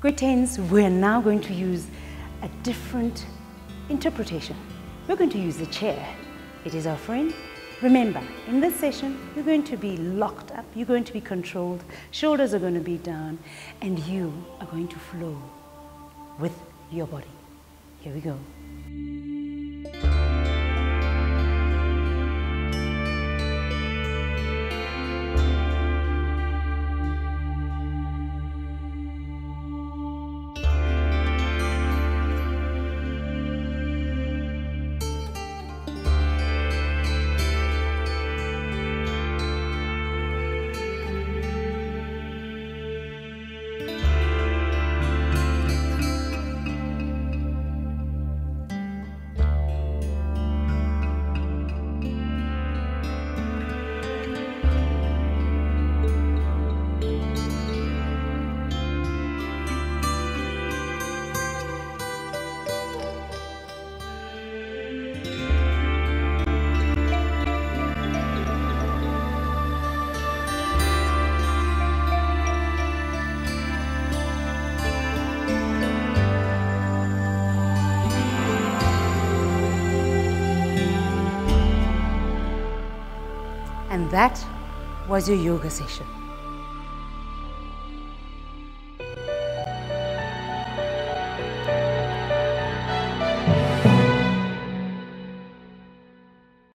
Greetings, we're now going to use a different interpretation. We're going to use the chair. It is our friend. Remember, in this session, you're going to be locked up, you're going to be controlled, shoulders are going to be down, and you are going to flow with your body. Here we go. And that was your yoga session.